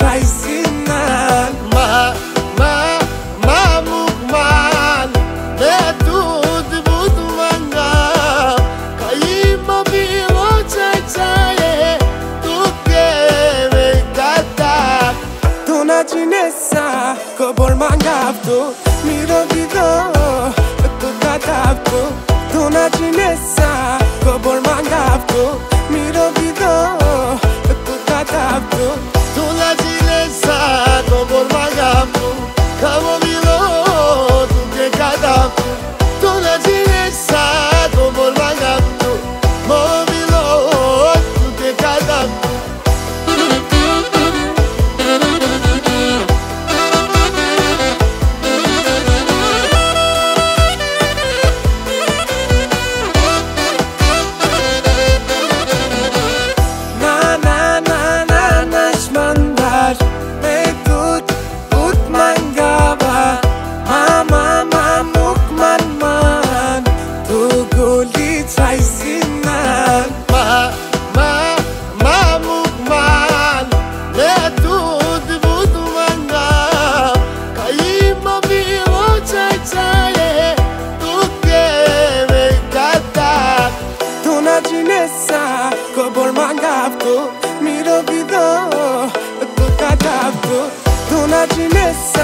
চাইছি না মা মা মা মুখ মান মে দুধ বুধ মাঙ্গা কাই মবি রোচে চায়ে তুকে রে গাতা তোনা জিনেসা কবর মাঙ্গাব তো নিরোগী তো তো কাটাব তো তোনা জিনেসা কবর মাঙ্গাব তো saudade nessa